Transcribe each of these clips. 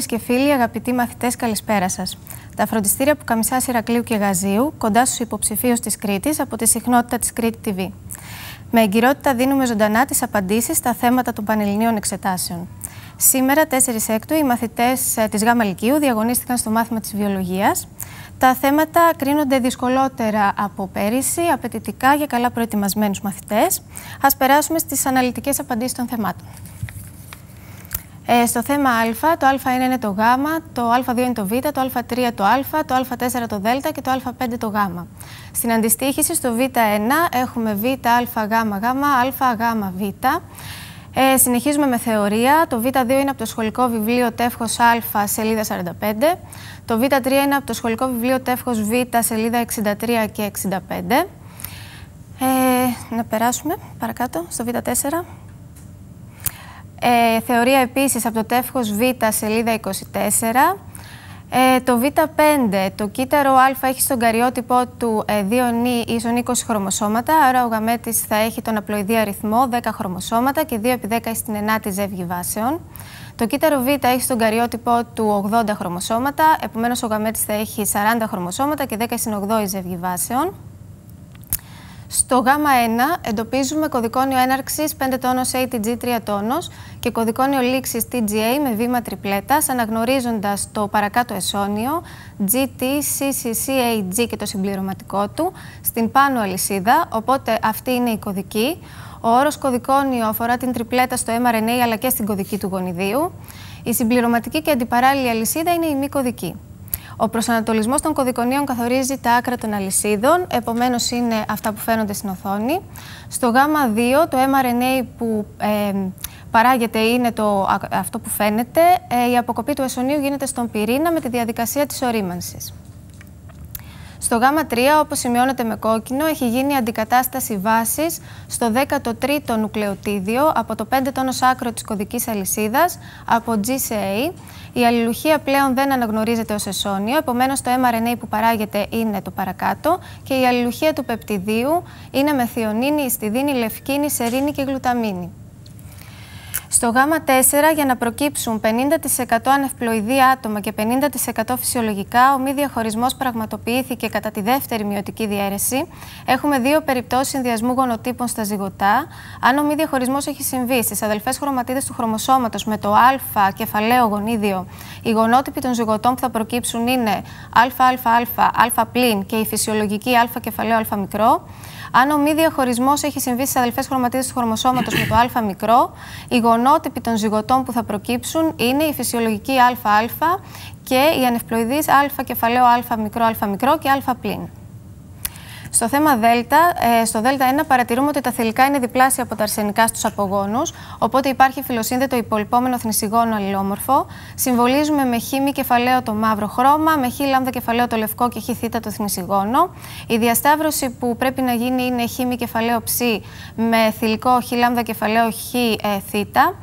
Φίλες και φίλοι, αγαπητοί μαθητές, καλησπέρα σας. Τα φροντιστήρια που Καμισά Ηρακλείου και Γαζίου, κοντά στους υποψηφίους της Κρήτης από τη συχνότητα της Κρήτη TV. Με εγκυρότητα δίνουμε ζωντανά τις απαντήσεις στα θέματα των Πανελληνίων εξετάσεων. Σήμερα, 4 Έκτου, οι μαθητές ε, της ΓΑΜΑ Λυκείου διαγωνίστηκαν στο μάθημα της Βιολογίας. Τα θέματα κρίνονται δυσκολότερα από πέρυσι, απαιτητικά για καλά προετοιμασμένους μαθητές. Α περάσουμε στις αναλυτικές απαντήσεις των θεμάτων. Ε, στο θέμα Α, το Α1 είναι το Γ, το Α2 είναι το Β, το Α3 το Α, το Α4 το Δ και το Α5 το Γ. Στην αντιστοίχηση στο Β1 έχουμε Β, Α, Γ, Γ, Α, Γ, Β. Ε, συνεχίζουμε με θεωρία. Το Β2 είναι από το σχολικό βιβλίο Τεύχος Α, σελίδα 45. Το Β3 είναι από το σχολικό βιβλίο Τεύχος Β, σελίδα 63 και 65. Ε, να περάσουμε παρακάτω στο Β4. Ε, θεωρία επίσης από το τεύχος Β, σελίδα 24. Ε, το Β5, το κύτταρο Α έχει στον καριότυπο του ε, 2 νη ίσον 20 χρωμοσώματα, άρα ο γαμέτης θα έχει τον απλοειδή αριθμό 10 χρωμοσώματα και 2 επί 10 στην ενάτη ζεύγη βάσεων. Το κύτταρο Β έχει στον καριότυπο του 80 χρωμοσώματα, επομένως ο γαμέτης θα έχει 40 χρωμοσώματα και 10 στην 8 ζεύγη βάσεων. Στο Γ1 εντοπίζουμε κωδικόνιο έναρξης 5 τόνος ATG 3 τόνος και κωδικόνιο λήξης TGA με βήμα τριπλέτας, αναγνωρίζοντας το παρακάτω εσόνιο GT, CCCAG και το συμπληρωματικό του στην πάνω αλυσίδα. Οπότε αυτή είναι η κωδική. Ο όρος κωδικόνιο αφορά την τριπλέτα στο mRNA αλλά και στην κωδική του γονιδίου. Η συμπληρωματική και αντιπαράλληλη αλυσίδα είναι η μη κωδική. Ο προσανατολισμός των κωδικονίων καθορίζει τα άκρα των αλυσίδων, επομένως είναι αυτά που φαίνονται στην οθόνη. Στο Γ2, το mRNA που ε, παράγεται είναι το, αυτό που φαίνεται. Ε, η αποκοπή του εσονίου γίνεται στον πυρήνα με τη διαδικασία της ορίμανσης. Στο Γ3, όπως σημειώνεται με κόκκινο, έχει γίνει αντικατάσταση βάσης στο 13ο νουκλεοτίδιο από το 5 τόνος άκρο της κωδικής αλυσίδας από GCA. Η αλληλουχία πλέον δεν αναγνωρίζεται ως εσόνιο, επομένως το mRNA που παράγεται είναι το παρακάτω και η αλληλουχία του πεπτιδίου είναι με θειονίνη, ιστιδίνη, λευκίνη, σερίνη και γλουταμίνη. Στο Γ4 για να προκύψουν 50% ανευπλοειδή άτομα και 50% φυσιολογικά, ο μη διαχωρισμός πραγματοποιήθηκε κατά τη δεύτερη μειωτική διαίρεση. Έχουμε δύο περιπτώσεις συνδυασμού γονοτύπων στα ζυγωτά. Αν ο μη διαχωρισμός έχει συμβεί στις αδελφές χρωματίδες του χρωμοσώματος με το α κεφαλαίο γονίδιο, οι γονότυποι των ζυγωτών που θα προκύψουν είναι ΑΑΑ, Α πλην και η φυσιολογική α κεφαλαίο α μικρό. Αν ο μη διαχωρισμός έχει συμβεί στις αδελφές χρωματίδες του χρωμοσώματος με το α μικρό, οι γονότυποι των ζυγωτών που θα προκύψουν είναι η φυσιολογική ΑΑ και η ανευπλοειδής α κεφαλαίο α μικρό α μικρό και α πλην. Στο θέμα Δέλτα, ε, στο Δέλτα 1 παρατηρούμε ότι τα θηλυκά είναι διπλάσια από τα αρσενικά στους απογόνους, οπότε υπάρχει φιλοσύνδετο υπολοιπόμενο θνησιγόνο αλληλόμορφο. Συμβολίζουμε με χ μη κεφαλαίο το μαύρο χρώμα, με χ λάμδα κεφαλαίο το λευκό και χ θήτα το θνησιγόνο. Η διασταύρωση που πρέπει να γίνει είναι χ μη κεφαλαίο ψ με θηλυκό χ λάμδα κεφαλαίο χ ε, θήτα.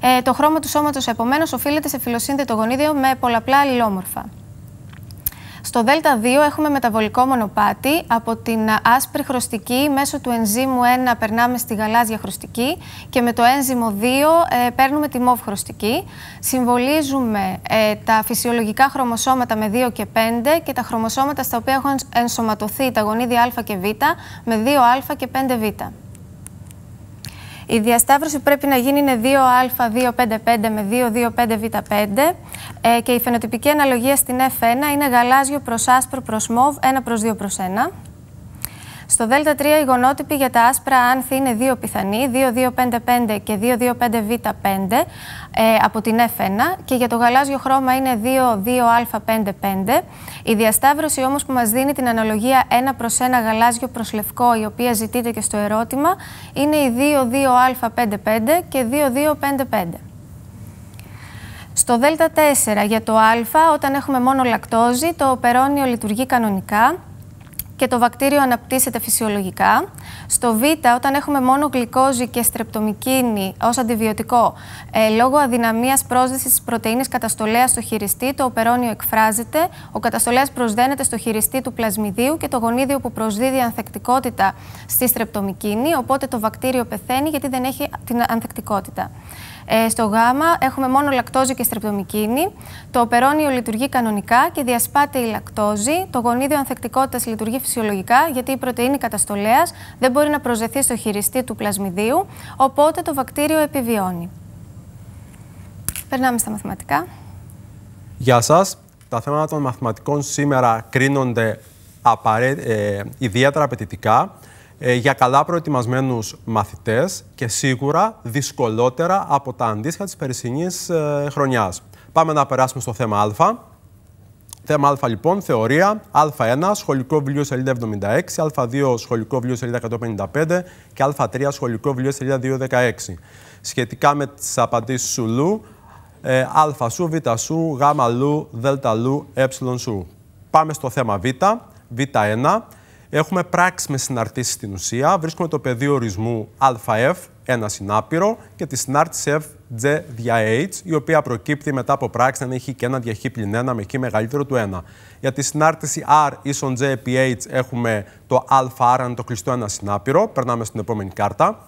Ε, το χρώμα του σώματος επομένως οφείλεται σε φιλοσύνδετο γονίδιο με πολλαπλά αλληλόμορφα. Στο ΔΕΛΤΑ 2 έχουμε μεταβολικό μονοπάτι. Από την άσπρη χρωστική μέσω του ενζήμου 1 περνάμε στη γαλάζια χρωστική και με το ένζυμο 2 ε, παίρνουμε τη μοβ χρωστική. Συμβολίζουμε ε, τα φυσιολογικά χρωμοσώματα με 2 και 5 και τα χρωμοσώματα στα οποία έχουν ενσωματωθεί τα γονίδια α και β με 2α και 5β. Η διασταύρωση που πρέπει να γίνει είναι 2α255 με 225β5 ε, και η φαινοτυπική αναλογία στην F1 είναι γαλάζιο προς άσπρο προς μοβ 1 προς 2 προς 1. Στο ΔΕΛΤΑ 3 οι γονότυποι για τα άσπρα άνθη είναι δύο πιθανοί, 2255 και 225β5 ε, από την F1 και για το γαλάζιο χρώμα είναι 22α55. Η διασταύρωση όμως που μας δίνει την αναλογία 1 προς 1 γαλάζιο προς λευκό, η οποία ζητείται και στο ερώτημα, είναι η 22α55 και 2255. Στο ΔΕΛΤΑ 4 για το α, όταν έχουμε μόνο λακτόζη, το περόνιο λειτουργεί κανονικά και το βακτήριο αναπτύσσεται φυσιολογικά. Στο Β, όταν έχουμε μόνο γλυκόζη και στρεπτομικίνη ως αντιβιωτικό, ε, λόγω αδυναμίας πρόσδεσης της πρωτεΐνης καταστολέας στο χειριστή, το οπερόνιο εκφράζεται, ο καταστολέας προσδένεται στο χειριστή του πλασμιδίου και το γονίδιο που προσδίδει ανθεκτικότητα στη στρεπτομικίνη, οπότε το βακτήριο πεθαίνει γιατί δεν έχει την ανθεκτικότητα. Ε, στο Γ έχουμε μόνο λακτόζη και στρεπτομικίνη. Το περόνιο λειτουργεί κανονικά και διασπάται η λακτόζη. Το γονίδιο ανθεκτικότητας λειτουργεί φυσιολογικά, γιατί η πρωτενη καταστολέας δεν μπορεί να προσδεθεί στο χειριστή του πλασμιδίου, οπότε το βακτήριο επιβιώνει. Περνάμε στα μαθηματικά. Γεια σας. Τα θέματα των μαθηματικών σήμερα κρίνονται απαρέ... ε, ιδιαίτερα απαιτητικά ε, για καλά προετοιμασμένους μαθητές και σίγουρα δυσκολότερα από τα αντίστοιχα της περσινής ε, χρονιάς. Πάμε να περάσουμε στο θέμα Α. Θέμα Α λοιπόν, θεωρία, Α1, σχολικό βιβλίο σελίδα 76, Α2, σχολικό βιβλίο σελίδα 155 και Α3, σχολικό βιβλίο σελίδα 216. Σχετικά με τις απαντήσεις σου Λου, ε, α σου, β σου, γ λου, δ λου, ε σου. Πάμε στο θέμα Β, Β1. Έχουμε πράξεις με συναρτήσεις στην ουσία. Βρίσκουμε το πεδίο ορισμού ΑF, ένα συνάπειρο, και τη συνάρτηση F, J δια H, η οποία προκύπτει μετά από πράξη να έχει και ένα δια Χ πλην 1 με Χ μεγαλύτερο του 1. Για τη συνάρτηση R ίσον J επί H έχουμε το ΑR, είναι το κλειστό ένα συνάπειρο. Περνάμε στην επόμενη κάρτα.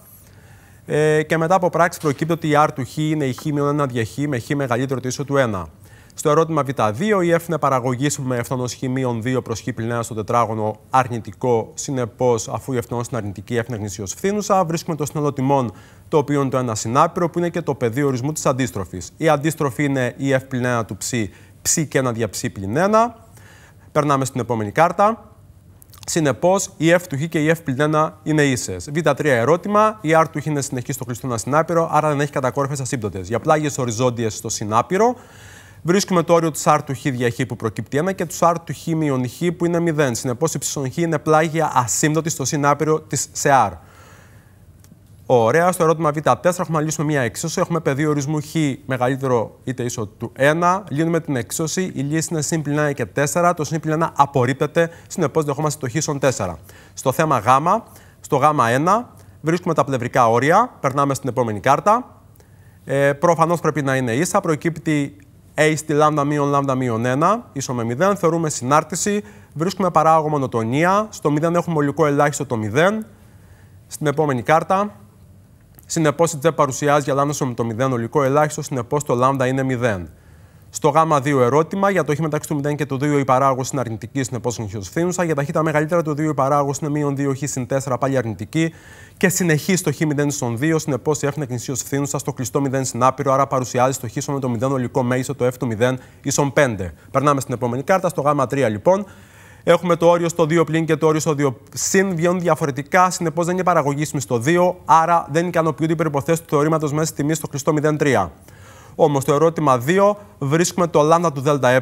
Ε, και μετά από πράξη προκύπτει ότι η R του Χ είναι η Χ μείον 1 δια Χ με Χ μεγαλύτερο του ίσο του 1. Στο ερώτημα Β2, η F είναι παραγωγής με ευθόνο χ μείον 2 προ χ πλην 1 στο τετράγωνο αρνητικό. Συνεπώς, αφού η ευθόνο είναι αρνητική, F είναι γνησιό φθήνουσα. Βρίσκουμε το σύνολο τιμών, το οποίο είναι το ένα συνάπειρο, που είναι και το πεδίο ορισμού της αντίστροφης. Η αντίστροφη είναι η F πλην 1 του ψ, ψ και 1 δια ψ πλην 1. Περνάμε στην επόμενη κάρτα. Συνεπώς, η F του Χ και η F πλην 1 είναι ίσες. Β3 ερώτημα. Η R του Χ είναι συνεχής στο κλειστό συνάπειρο, άρα δεν έχει κατακόρυφες ασύμπτωτες. Για πλάγιες οριζόντιες στο συνάπειρο, βρίσκουμε το όριο του R του Χ δια Χ που προκύπτει 1 και του R του Χ μειον Χ που είναι 0. Συνεπώς, η ψ Χ είναι πλάγια ασύμπτωτη στο συνάπειρο της σε R. Ωραία. Στο ερώτημα Β4 έχουμε να λύσουμε μία εξώση. Έχουμε πεδίο ορισμού χ μεγαλύτερο είτε ίσο του 1. Λύνουμε την εξώση. Η λύση είναι σύμπλην 1 και 4. Το σύμπλην 1 απορρίπτεται. Συνεπώς, δεχόμαστε το χ στον 4. Στο θέμα Γ, στο Γ1 βρίσκουμε τα πλευρικά όρια. Περνάμε στην επόμενη κάρτα. Ε, Προφανώς πρέπει να είναι ίσα. Προκύπτει A στη λάμδα μείον λάμδα μείον 1, ίσο με 0. Θεωρούμε συνάρτηση. Βρίσκουμε παράγωγο μονοτονία. Στο 0 έχουμε ολικό ελάχιστο το 0. Στην επόμενη κάρτα Συνεπώς, η τζε παρουσιάζει για λάμδα με το 0 ολικό ελάχιστο, συνεπώς το λάμδα είναι 0. Στο γ2 ερώτημα, για το χ μεταξύ του 0 και του 2 η παράγωγο είναι αρνητική, συνεπώ είναι Για τα χ τα μεγαλύτερα του 2 η παράγωγο είναι μείον 2 χ συν 4 πάλι αρνητική. Και συνεχεί στο χ 0 στον 2, συνεπώ η f είναι γνησίω φθήνουσα στο κλειστό 0 συνάπειρο, άρα παρουσιάζει στο χ με το 0 ολικό μέγιστο το f του 0 ίσον 5. Περνάμε στην επόμενη κάρτα, στο γ3 λοιπόν. Έχουμε το όριο στο 2 πλήν και το όριο στο 2 συν βγαίνουν διαφορετικά, συνεπώς δεν είναι παραγωγήσιμη στο 2, άρα δεν ικανοποιούνται οι προποθέσει του θεωρήματος μέσα στη τιμής στο κλειστό 0,3. Όμως το ερώτημα 2 βρίσκουμε το λάμδα του ΔΕ,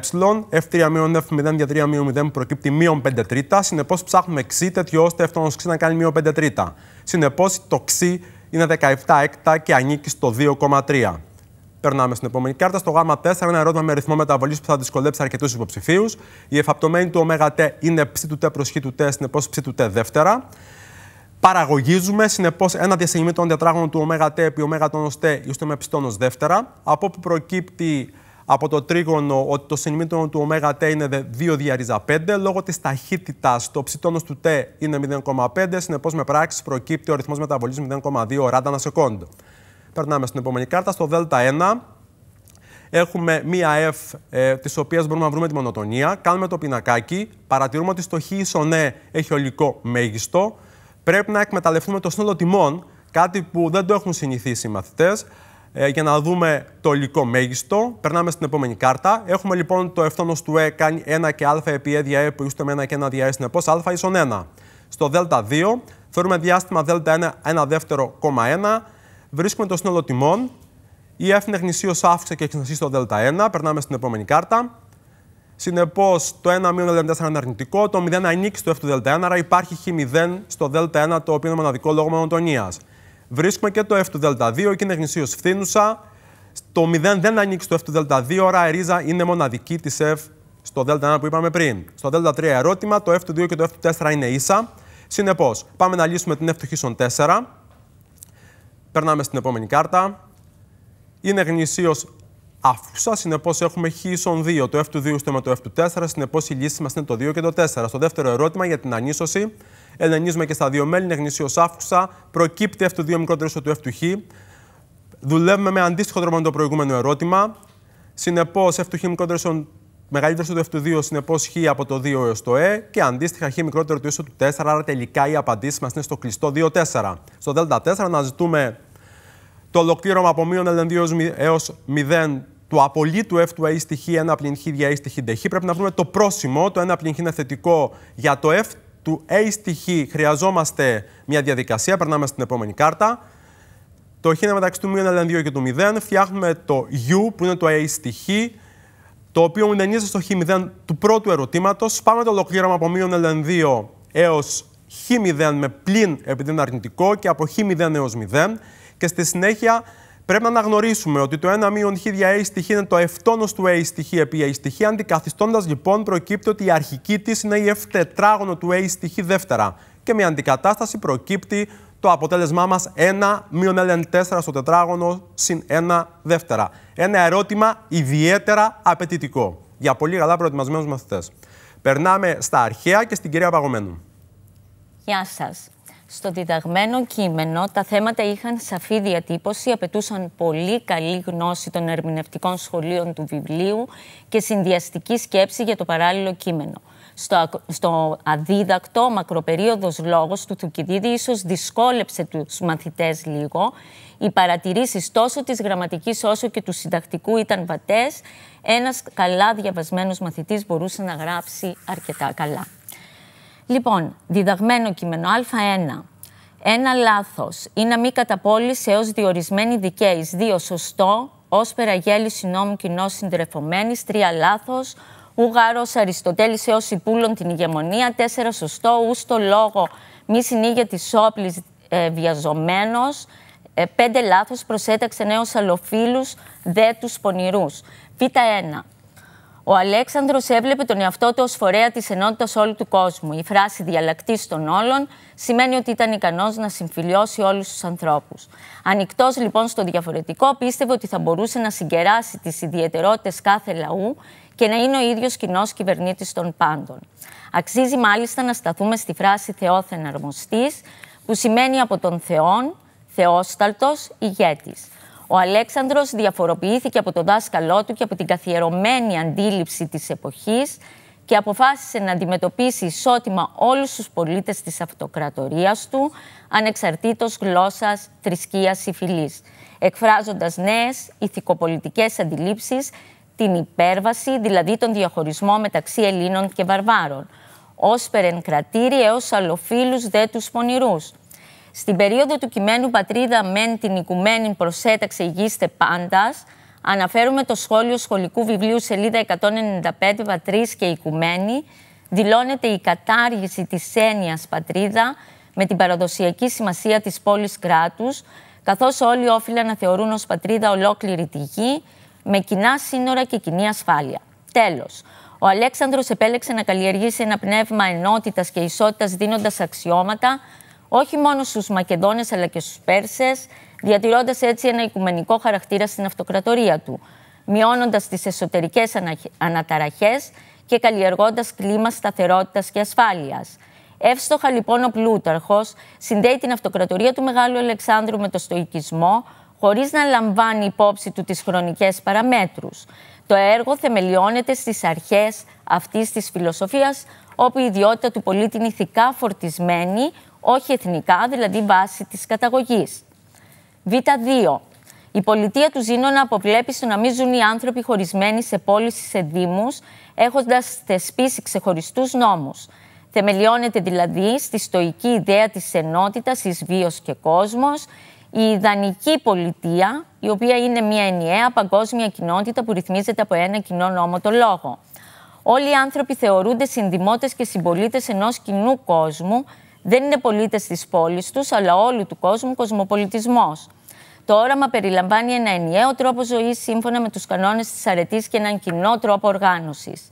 F3 F0 για 3 0 που προκύπτει μείον 5 τρίτα. Συνεπώς ψάχνουμε ξ τέτοιο ώστε αυτό ξ να κάνει μείον 5 τρίτα. Συνεπώς το ξ είναι 17 έκτα και ανήκει στο 2,3. Περνάμε στην επόμενη κάρτα. Στο Γ4, ένα ερώτημα με ρυθμό μεταβολής που θα δυσκολέψει αρκετούς υποψηφίους. Η εφαπτωμένη του ΟΤ είναι ψ του Τ προς χ του Τ, συνεπώς ψ του Τ δεύτερα. Παραγωγίζουμε, συνεπώς, ένα διασυνημή των διατράγων του ΟΤ επί ω τόνο Τ ώστε με ψ δεύτερα. Από όπου προκύπτει από το τρίγωνο ότι το συνημήτωνο του ΟΤ είναι 2 διαρρίζα 5. Λόγω της ταχύτητας, το ψητόνο του Τ είναι 0,5. Συνεπώς, με πράξη προκύπτει ο ρυθμός μεταβολής 0,2 ράντα ένα σεκόντ. Περνάμε στην επόμενη κάρτα. Στο Δ1 έχουμε μία F, ε, της οποίας μπορούμε να βρούμε τη μονοτονία. Κάνουμε το πινακάκι. Παρατηρούμε ότι στο χ ισονέ έχει ολικό μέγιστο. Πρέπει να εκμεταλλευτούμε το σύνολο τιμών, κάτι που δεν το έχουν συνηθίσει οι μαθητές, ε, για να δούμε το ολικό μέγιστο. Περνάμε στην επόμενη κάρτα. Έχουμε λοιπόν το ευθόνος του Ε κάνει 1 και α επί ε δια ε που είστε με 1 και 1 δια ε, συνεπώς α ίσον 1. Στο Δ2 θεωρούμε διάστημα Δ1 1 δεύτερο, 1 βρίσκουμε το σύνολο τιμών. Η F είναι γνησίως αύξησε και έχει στο Δ1. Περνάμε στην επόμενη κάρτα. Συνεπώς, το 1 μείον Δ4 είναι αρνητικό, το 0 ανήκει στο F του Δ1, άρα υπάρχει χ0 στο Δ1, το οποίο είναι μοναδικό λόγο μονοτονίας. Βρίσκουμε και το F του Δ2 και είναι γνησίως φθήνουσα. Το 0 δεν ανήκει στο F του Δ2, άρα η ρίζα είναι μοναδική της F στο Δ1 που είπαμε πριν. Στο Δ3 ερώτημα, το F του 2 και το F του 4 είναι ίσα. Συνεπώς, πάμε να λύσουμε την F του χ 4. Περνάμε στην επόμενη κάρτα. Είναι γνησίως αύξουσα, συνεπώς έχουμε χ ίσον 2, το f του 2 στο με το f του 4, συνεπώς η λύση μας είναι το 2 και το 4. Στο δεύτερο ερώτημα για την ανίσωση, ελενίζουμε και στα δύο μέλη, είναι γνησίως αύξουσα, προκύπτει f του 2 μικρότερο στο του f του χ. δουλεύουμε με αντίστοιχο τρόπο με το προηγούμενο ερώτημα. Συνεπώς, F του χ μικρότερο ίσον μεγαλύτερο του F του 2, συνεπώς χ από το 2 έως το ε και αντίστοιχα χ μικρότερο του ίσο του 4. Άρα τελικά η απαντήση μας είναι στο κλειστό 2-4. Στο Δ4 να ζητούμε το ολοκλήρωμα από μείον L2 έως 0 του απολύτου F του A στη χ, 1 πλην χ δια A στη χ χ. Πρέπει να βρούμε το πρόσημο, το 1 πλην χ είναι θετικό. Για το F του A στη χ χρειαζόμαστε μια διαδικασία, περνάμε στην επόμενη κάρτα. Το χ είναι μεταξύ του μείον L2 και του 0. Φτιάχνουμε το U που είναι το A στη χ, το οποίο μηδενίζεται στο χ0 του πρώτου ερωτήματος. Πάμε το ολοκλήρωμα από μείον L2 έως χ0 με πλην επειδή είναι αρνητικό και από χ0 έως 0. Και στη συνέχεια πρέπει να αναγνωρίσουμε ότι το 1 μείον χ δια A στη είναι το ευτόνο του A στη χ επί A στη χ. Αντικαθιστώντας λοιπόν, προκύπτει ότι η αρχική της είναι η F τετράγωνο του A στη χ δεύτερα. Και με αντικατάσταση προκύπτει το αποτέλεσμά μας 1 μείον ln4 στο τετράγωνο συν 1 δεύτερα. Ένα ερώτημα ιδιαίτερα απαιτητικό για πολύ καλά προετοιμασμένους μαθητές. Περνάμε στα αρχαία και στην κυρία Παγωμένου. Γεια σας. Στο διδαγμένο κείμενο τα θέματα είχαν σαφή διατύπωση, απαιτούσαν πολύ καλή γνώση των ερμηνευτικών σχολείων του βιβλίου και συνδυαστική σκέψη για το παράλληλο κείμενο. Στο, στο αδίδακτο, μακροπερίοδος λόγος του Θουκυδίδη ίσως δυσκόλεψε τους μαθητές λίγο. Οι παρατηρήσεις τόσο της γραμματικής όσο και του συντακτικού ήταν βατές. Ένας καλά διαβασμένος μαθητής μπορούσε να γράψει αρκετά καλά. Λοιπόν, διδαγμένο κείμενο Α1. Ένα λάθος ή να μην καταπόλυσε έως διορισμένη δικαίης. Δύο σωστό, ως περαγέληση νόμου κοινό συντρεφωμένης. Τρία λάθος, Ουγάρος Αριστοτέλης έως υπούλων την ηγεμονία. Τέσσερα σωστό, ου στο λόγο μη συνήγε της όπλης ε, βιαζομένο. Ε, πέντε λάθος, προσέταξε νέους αλλοφίλου, δε τους πονηρούς. Β1. Ο Αλέξανδρος έβλεπε τον εαυτό του ως φορέα της ενότητας όλου του κόσμου. Η φράση διαλλακτή των όλων σημαίνει ότι ήταν ικανός να συμφιλιώσει όλους τους ανθρώπους. Ανοιχτός λοιπόν στο διαφορετικό, πίστευε ότι θα μπορούσε να συγκεράσει τις ιδιαιτερότητες κάθε λαού και να είναι ο ίδιος κοινός κυβερνήτης των πάντων. Αξίζει μάλιστα να σταθούμε στη φράση Θεόθεν αρμοστής, που σημαίνει από τον Θεόν, Θεόσταλτος, ηγέτης. Ο Αλέξανδρος διαφοροποιήθηκε από τον δάσκαλό του και από την καθιερωμένη αντίληψη της εποχής και αποφάσισε να αντιμετωπίσει ισότιμα όλους τους πολίτες της αυτοκρατορίας του, ανεξαρτήτως γλώσσας, θρησκείας ή φυλής, εκφράζοντας νέες ηθικοπολιτικές αντιλήψεις, την υπέρβαση, δηλαδή τον διαχωρισμό μεταξύ Ελλήνων και Βαρβάρων, ως περενκρατήρι έως αλλοφίλους δε τους πονηρούς, στην περίοδο του κειμένου «Πατρίδα μεν την οικουμένη προσέταξε ηγείστε πάντας» αναφέρουμε το σχόλιο σχολικού βιβλίου σελίδα 195 «Πατρίς και οικουμένη» δηλώνεται η κατάργηση της έννοιας πατρίδα με την παραδοσιακή σημασία της πόλης κράτους, καθώς όλοι όφυλαν να θεωρούν ως πατρίδα ολόκληρη τη γη, με κοινά σύνορα και κοινή ασφάλεια. Τέλος, ο Αλέξανδρος επέλεξε να καλλιεργήσει ένα πνεύμα ενότητας και ισότητας δίνοντας αξιώματα όχι μόνο στους Μακεδόνες αλλά και στους Πέρσες, διατηρώντας έτσι ένα οικουμενικό χαρακτήρα στην αυτοκρατορία του, μειώνοντας τις εσωτερικές αναταραχές και καλλιεργώντας κλίμα σταθερότητας και ασφάλειας. Εύστοχα λοιπόν ο Πλούταρχος συνδέει την αυτοκρατορία του Μεγάλου Αλεξάνδρου με το στοικισμό, χωρίς να λαμβάνει υπόψη του τις χρονικές παραμέτρους. Το έργο θεμελιώνεται στις αρχές αυτής της φιλοσοφίας, όπου η ιδιότητα του πολίτη είναι ηθικά φορτισμένη, όχι εθνικά, δηλαδή βάση της καταγωγής. Β2. Η πολιτεία του Ζήνωνα αποβλέπει στο να μην ζουν οι άνθρωποι χωρισμένοι σε πόλεις ή σε δήμους, έχοντας θεσπίσει ξεχωριστούς νόμους. Θεμελιώνεται δηλαδή στη στοική ιδέα της ενότητας εις βίος και κόσμος, η ιδανική πολιτεία, η οποία είναι μια ενιαία παγκόσμια κοινότητα που ρυθμίζεται από ένα κοινό νόμο το λόγο. Όλοι οι άνθρωποι θεωρούνται συνδημότες και συμπολίτες ενός κοινού κόσμου, δεν είναι πολίτες της πόλης τους, αλλά όλου του κόσμου κοσμοπολιτισμός. Το όραμα περιλαμβάνει ένα ενιαίο τρόπο ζωής σύμφωνα με τους κανόνες της αρετής και έναν κοινό τρόπο οργάνωσης.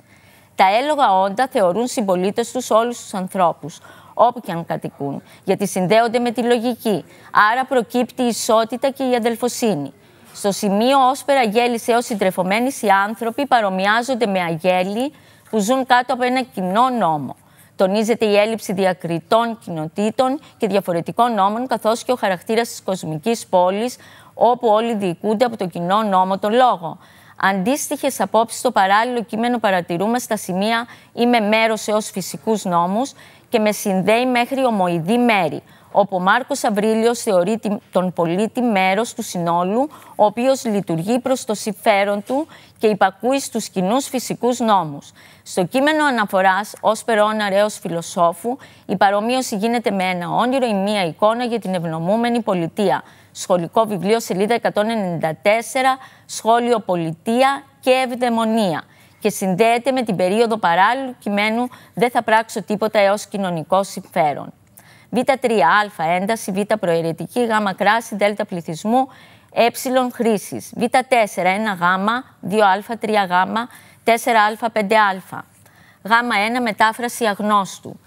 Τα έλογα όντα θεωρούν συμπολίτες τους όλους τους ανθρώπους, όπου και αν κατοικούν, γιατί συνδέονται με τη λογική. Άρα προκύπτει η ισότητα και η αδελφοσύνη. Στο σημείο όσπερα γέλης έως συντρεφωμένοι οι άνθρωποι παρομοιάζονται με αγέλη που ζουν κάτω από ένα κοινό νόμο. Τονίζεται η έλλειψη διακριτών κοινοτήτων και διαφορετικών νόμων, καθώς και ο χαρακτήρας της κοσμικής πόλης όπου όλοι διοικούνται από το κοινό νόμο το λόγο. Αντίστοιχες απόψεις στο παράλληλο κείμενο παρατηρούμε στα σημεία είμαι μέρος έως φυσικούς νόμους και με συνδέει μέχρι ομοειδή μέρη όπου ο Μάρκος Αβρίλιος θεωρεί τον πολίτη μέρος του συνόλου, ο οποίος λειτουργεί προς το συμφέρον του και υπακούει στους κοινούς φυσικούς νόμους. Στο κείμενο αναφοράς ως περώνα ρέω φιλοσόφου, η παρομοίωση γίνεται με ένα όνειρο ή μία εικόνα για την ευνομούμενη πολιτεία. Σχολικό βιβλίο, σελίδα 194, σχόλιο Πολιτεία και Ευδαιμονία και συνδέεται με την περίοδο παράλληλου κειμένου «Δεν θα πράξω τίποτα έως κοινωνικό συμφέρον». Β3 α ένταση, Β προαιρετική, Γ κράση, Δ πληθυσμού, Ε χρήσης. Β4 1 Γ, 2α, 3Γ, 4α, 5α. Γ1 μετάφραση αγνώστου.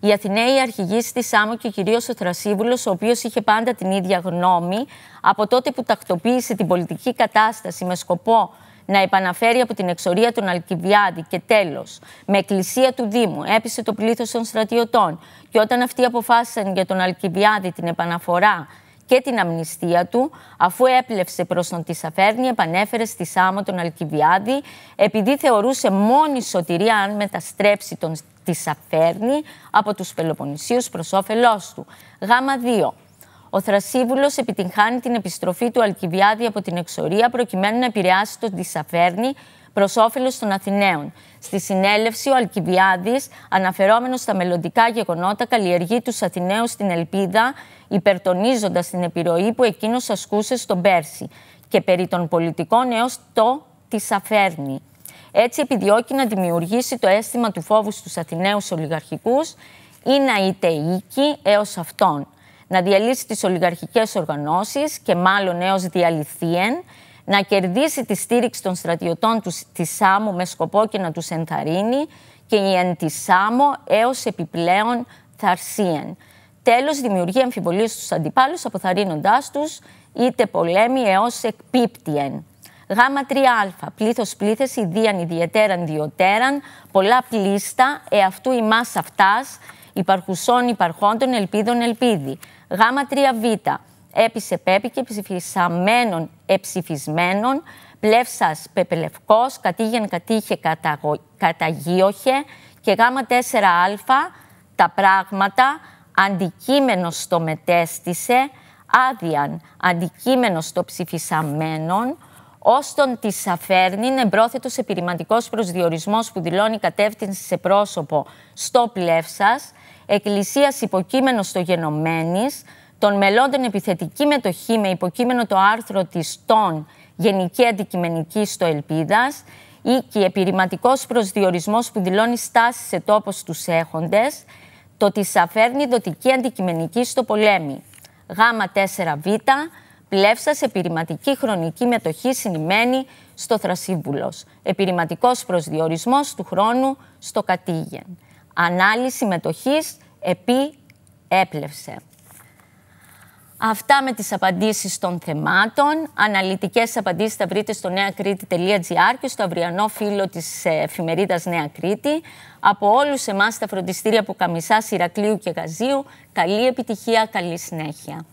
Οι Αθηναίοι αρχηγοί στη Σάμο και κυρίως ο Θρασίβουλος, ο οποίος είχε πάντα την ίδια γνώμη, από τότε που τακτοποίησε την πολιτική κατάσταση με σκοπό να επαναφέρει από την εξορία τον Αλκιβιάδη και τέλος, με εκκλησία του Δήμου, έπεισε το πλήθος των στρατιωτών. Και όταν αυτοί αποφάσισαν για τον Αλκιβιάδη την επαναφορά και την αμνηστία του, αφού έπλευσε προς τον Τισαφέρνη, επανέφερε στη Σάμο τον Αλκιβιάδη, επειδή θεωρούσε μόνη σωτηρία αν μεταστρέψει τον Τισαφέρνη από τους Πελοποννησίους προς όφελός του. Γάμα 2 ο Θρασίβουλος επιτυγχάνει την επιστροφή του Αλκιβιάδη από την εξορία προκειμένου να επηρεάσει τον Τισαφέρνη προς όφελος των Αθηναίων. Στη συνέλευση, ο Αλκιβιάδης, αναφερόμενος στα μελλοντικά γεγονότα, καλλιεργεί τους Αθηναίους στην ελπίδα, υπερτονίζοντας την επιρροή που εκείνος ασκούσε στον Πέρση και περί των πολιτικών έως το Τισαφέρνη. Έτσι επιδιώκει να δημιουργήσει το αίσθημα του φόβου στους Αθηναίους ολιγαρχικούς ή να είτε οίκη έως αυτόν να διαλύσει τις ολιγαρχικές οργανώσεις και μάλλον έως διαλυθείεν, να κερδίσει τη στήριξη των στρατιωτών τους, της ΣΑΜΟ με σκοπό και να τους ενθαρρύνει και η εν της ΣΑΜΟ έως επιπλέον θαρσίεν. Τέλος, δημιουργεί αμφιβολίες στους αντιπάλους, αποθαρρύνοντάς τους είτε πολέμη έως εκπίπτιεν. Γάμα 3α, πλήθος πλήθεση, ιδίαν ιδιαιτέραν διωτέραν, πολλά πλήστα, εαυτού ημάς αυτάς, υπαρχουσών υπαρχόντων ελπίδων ελπίδη. Γάμα 3β. Έπισε πέπη και ψηφισαμένων εψηφισμένων, πλεύσας πεπελευκός, κατήγεν κατήχε καταγίωχε και γάμα 4α, τα πράγματα, αντικείμενο στο μετέστησε, άδειαν, αντικείμενο στο ψηφισαμένον, ως τον της αφέρνει εμπρόθετος επιρηματικό προσδιορισμός που δηλώνει κατεύθυνση σε πρόσωπο στο πλεύσας, εκκλησίας υποκείμενο στο γενομένη, των μελών επιθετική μετοχή με υποκείμενο το άρθρο της των γενική αντικειμενική στο ελπίδας, ή και επιρηματικό προσδιορισμός που δηλώνει στάση σε τόπο στου έχοντες, το της αφέρνει δοτική αντικειμενική στο πολέμη. Γάμα 4β, πλεύσα σε επιρηματική χρονική μετοχή συνημένη στο Θρασίβουλος. Επιρηματικός προσδιορισμός του χρόνου στο κατήγεν. Ανάλυση μετοχής επί έπλευσε. Αυτά με τις απαντήσεις των θεμάτων. Αναλυτικές απαντήσεις θα βρείτε στο νεακρήτη.gr και στο αυριανό φύλλο της εφημερίδας Νέα Κρήτη. Από όλους εμάς τα φροντιστήρια που Καμισάς, Ηρακλείου και Γαζίου, καλή επιτυχία, καλή συνέχεια.